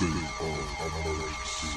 state of emergency.